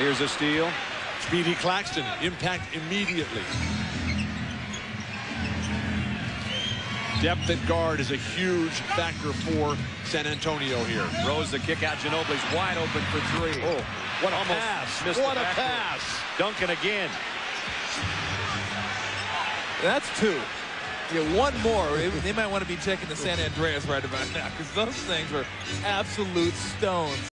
And here's a steal. Speedy Claxton, impact immediately. Depth at guard is a huge factor for San Antonio here. Rose the kick out. Ginobili's wide open for three. Oh, what a Almost pass. missed What a pass. Duncan again. That's two. Yeah, one more. They might want to be checking the San Andreas right about now because those things were absolute stones.